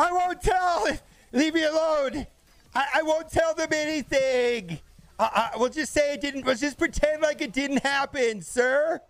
I won't tell. Leave me alone. I, I won't tell them anything. I, I, we'll just say it didn't. We'll just pretend like it didn't happen, sir.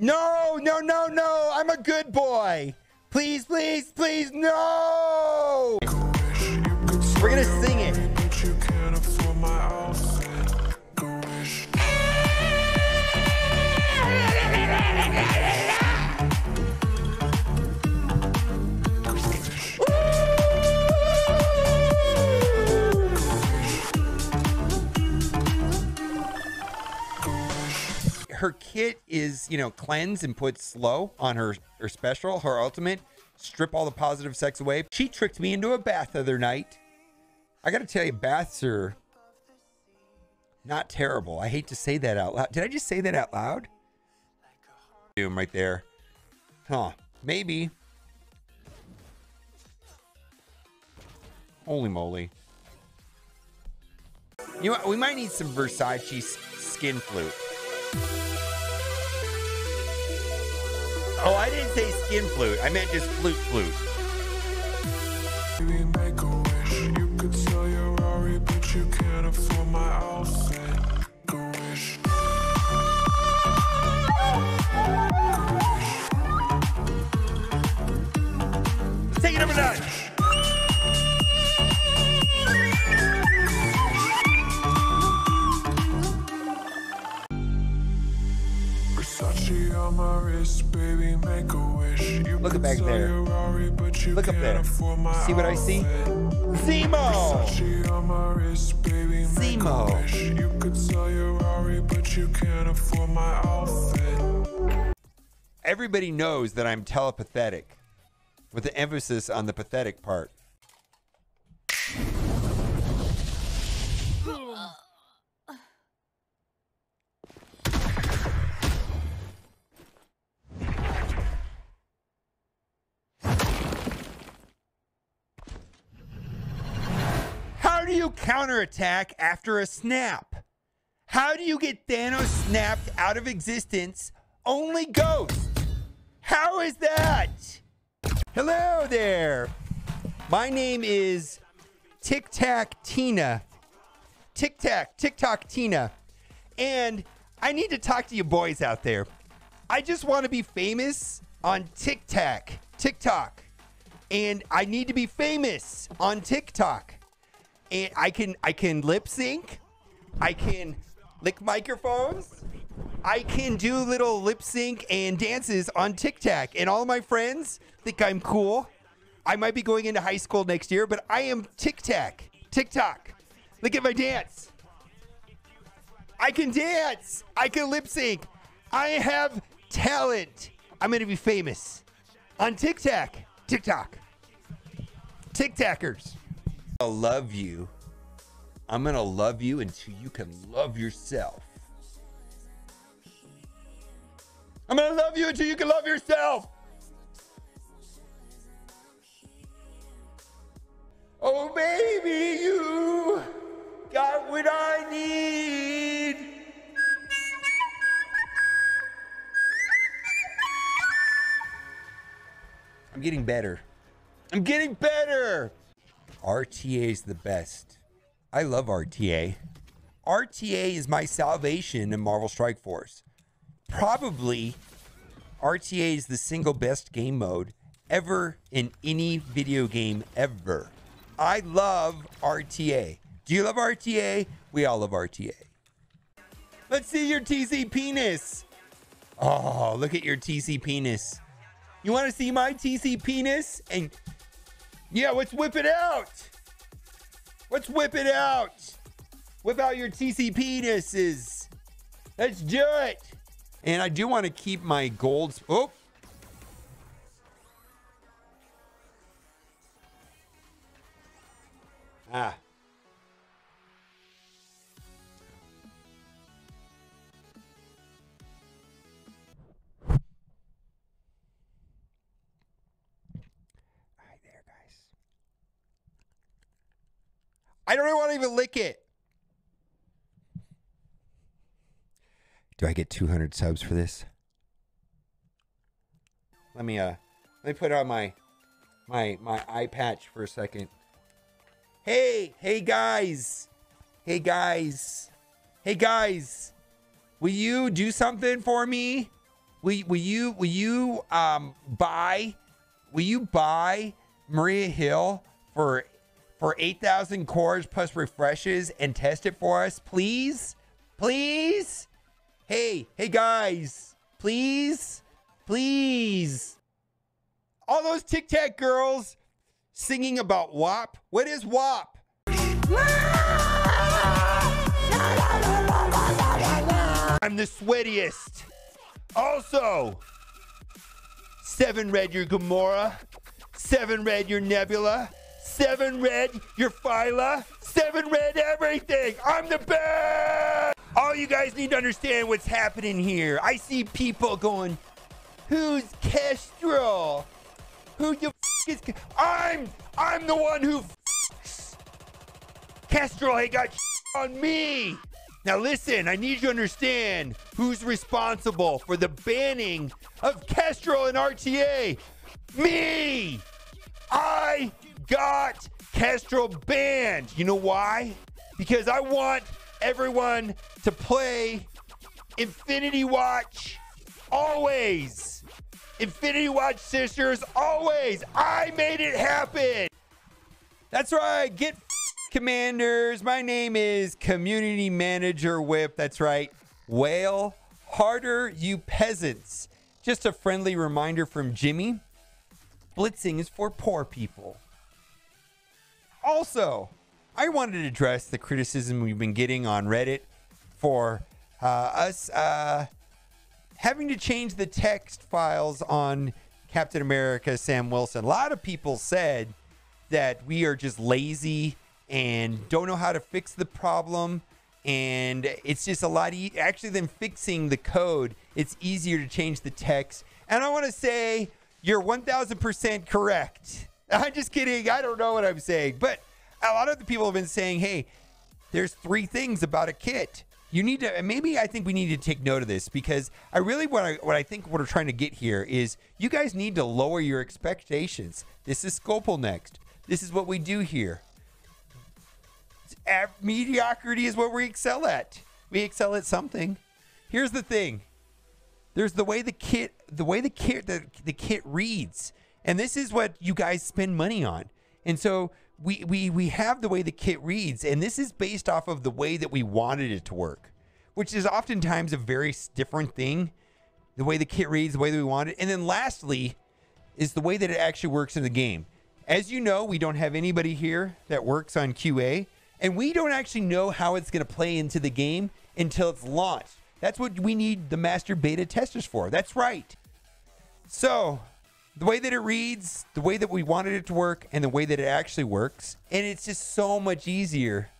No, no, no, no. I'm a good boy. Please, please, please, no. We're gonna sing it. is, you know, cleanse and put slow on her her special, her ultimate, strip all the positive sex away. She tricked me into a bath the other night. I got to tell you, baths are not terrible. I hate to say that out loud. Did I just say that out loud? Doom right there. Huh. Maybe. Holy moly. You know what? We might need some Versace skin flute. Oh, I didn't say skin flute. I meant just flute flute. Baby, make a wish. You could sell your Rari, but you can't afford my outfit. Make wish. Take it up a notch. Look could back there. Look up there. See what I see? Zemo. Zemo. You could sell your Rari, but you can't afford my outfit. Everybody knows that I'm telepathetic, with the emphasis on the pathetic part. How do you counterattack after a snap? How do you get Thanos snapped out of existence? Only Ghost. How is that? Hello there. My name is Tic Tac Tina. Tic Tac, TikTok Tina. And I need to talk to you boys out there. I just want to be famous on TikTok, TikTok. And I need to be famous on TikTok. And I can I can lip sync. I can lick microphones. I can do little lip sync and dances on TikTok. And all my friends think I'm cool. I might be going into high school next year, but I am TikTok. TikTok. Look at my dance. I can dance. I can lip sync. I have talent. I'm going to be famous on TikTok. TikTok. TikTokers. I love you. I'm to love you until you can love yourself. I'm to love you until you can love yourself. Oh, baby, you got what I need. I'm getting better. I'm getting better. RTA is the best. I love RTA. RTA is my salvation in Marvel Strike Force. Probably RTA is the single best game mode ever in any video game ever. I love RTA. Do you love RTA? We all love RTA. Let's see your TC penis. Oh, look at your TC penis. You want to see my TC penis? And yeah, let's whip it out. Let's whip it out. Whip out your TC penises. Let's do it. And I do want to keep my golds. Oh. Ah. I don't even want to even lick it. Do I get 200 subs for this? Let me uh let me put on my my my eye patch for a second. Hey, hey guys. Hey guys. Hey guys. Will you do something for me? Will, will you will you um buy will you buy Maria Hill for for 8,000 cores plus refreshes and test it for us, please? Please? Hey, hey guys, please? Please? All those Tic Tac girls singing about WAP. What is WAP? I'm the sweatiest. Also, seven red your Gamora, seven red your Nebula, seven red your Phyla, seven red everything. I'm the best. All you guys need to understand what's happening here. I see people going, "Who's Kestrel? Who the is? Ke-" I'm I'm the one who Kestrel He got on me. Now listen, I need you to understand who's responsible for the banning of Kestrel and RTA. Me! I got Kestrel banned. You know why? Because I want everyone to play Infinity Watch always. Infinity Watch Sisters always. I made it happen. That's right. Get commanders. My name is Community Manager Whip. That's right. Whale harder, you peasants. Just a friendly reminder from Jimmy blitzing is for poor people. Also, I wanted to address the criticism we've been getting on Reddit for uh, us uh, having to change the text files on Captain America Sam Wilson. A lot of people said that we are just lazy and don't know how to fix the problem. And it's just a lot e- actually than fixing the code. It's easier to change the text. And I want to say you're 1000% correct. I'm just kidding. I don't know what I'm saying. But a lot of the people have been saying, hey, there's three things about a kit. You need to maybe I think we need to take note of this because I really what I what I think what we're trying to get here is you guys need to lower your expectations. This is Scopely next. This is what we do here. Mediocrity is what we excel at. We excel at something. Here's the thing. There's the way the kit the way the kit the, the kit reads. And this is what you guys spend money on. And so we, we we have the way the kit reads, and this is based off of the way that we wanted it to work, which is oftentimes a very different thing. The way the kit reads, the way that we want it. And then lastly, is the way that it actually works in the game. As you know, we don't have anybody here that works on QA, and we don't actually know how it's going to play into the game until it's launched. That's what we need the master beta testers for. That's right. So, the way that it reads, the way that we wanted it to work, and the way that it actually works, and it's just so much easier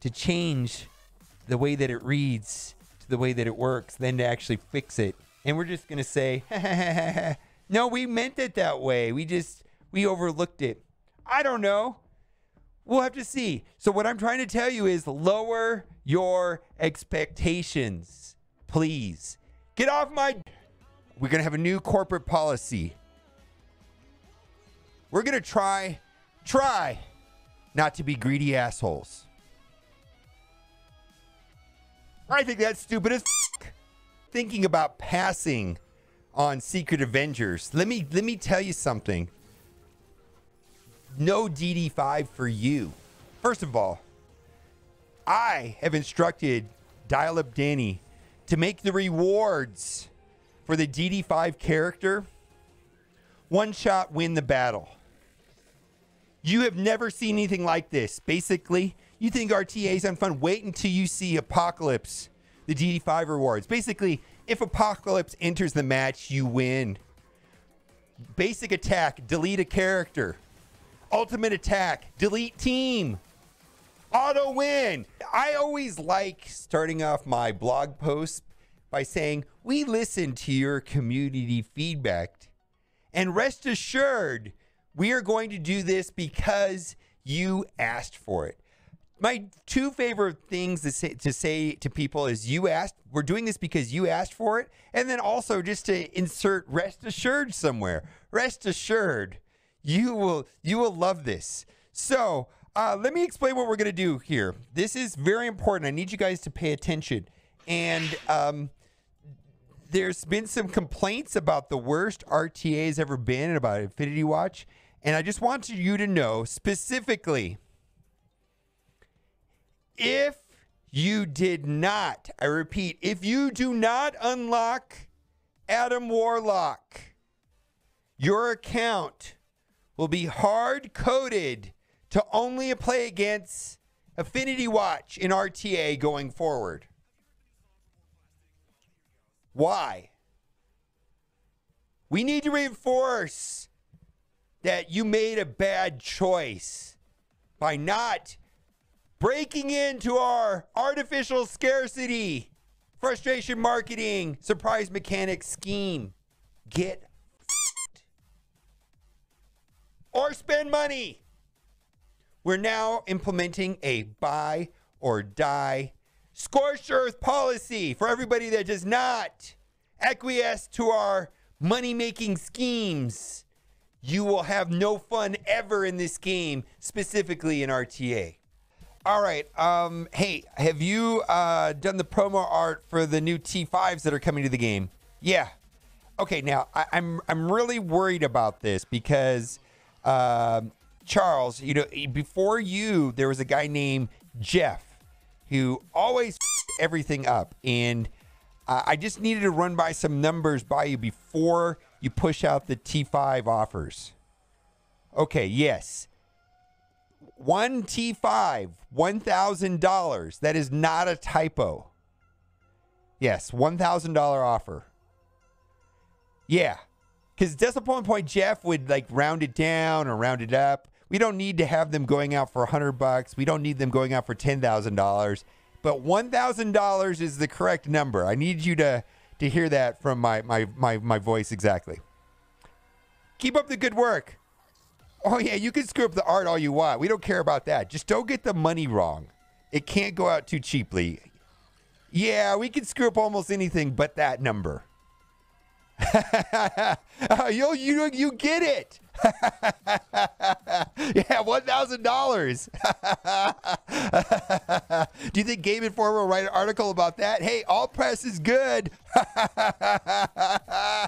to change the way that it reads to the way that it works than to actually fix it. And we're just going to say, no, we meant it that way. We just, we overlooked it. I don't know. We'll have to see. So, what I'm trying to tell you is lower your expectations, please. Get off my. We're going to have a new corporate policy. We're going to try, try not to be greedy assholes. I think that's stupid as thinking about passing on Secret Avengers. Let me let me tell you something. No DD5 for you. First of all, I have instructed Dial Up Danny to make the rewards for the DD5 character one shot win the battle. You have never seen anything like this. Basically, you think RTA is fun. Wait until you see Apocalypse, the DD5 rewards. Basically, if Apocalypse enters the match, you win. Basic attack, delete a character. Ultimate attack, delete team. Auto win. I always like starting off my blog posts by saying, We listen to your community feedback. And rest assured, we are going to do this because you asked for it. My two favorite things to say, to say to people is you asked, we're doing this because you asked for it. And then also just to insert rest assured somewhere. Rest assured, You will you will love this. So uh, let me explain what we're gonna do here. This is very important. I need you guys to pay attention. And um, there's been some complaints about the worst RTA's ever been about Infinity Watch, and I just want you to know specifically if you did not, I repeat, if you do not unlock Adam Warlock, your account will be hard coded to only play against Infinity Watch in RTA going forward. Why? We need to reinforce that you made a bad choice by not breaking into our artificial scarcity, frustration marketing, surprise mechanic scheme. Get or spend money. We're now implementing a buy or die scorched earth policy for everybody that does not acquiesce to our money making schemes. You will have no fun ever in this game, specifically in RTA. All right. Um, hey, have you uh, done the promo art for the new T5s that are coming to the game? Yeah. Okay. Now I, I'm I'm really worried about this because um, Charles, you know, before you, there was a guy named Jeff who always everything up, and uh, I just needed to run by some numbers by you before you push out the T5 offers. Okay. Yes. One T5, $1,000. That is not a typo. Yes, $1,000 offer. Yeah. Because Decimal Point Jeff would like round it down or round it up. We don't need to have them going out for 100 bucks. We don't need them going out for $10,000. But $1,000 is the correct number. I need you to, to hear that from my, my, my, my voice exactly. Keep up the good work. Oh yeah, you can screw up the art all you want. We don't care about that. Just don't get the money wrong. It can't go out too cheaply. Yeah, we can screw up almost anything but that number. Oh, Yo, you you get it. yeah, one thousand dollars. Do you think Game Informer will write an article about that? Hey, all press is good.